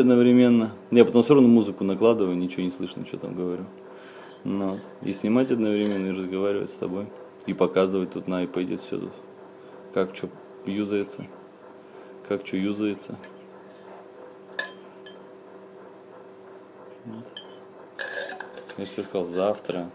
одновременно. Я потом все равно музыку накладываю, ничего не слышно, что там говорю. Ну, и снимать одновременно, и разговаривать с тобой. И показывать тут на iPad все тут. Как что юзается. Как что юзается. Вот. Я же тебе сказал завтра.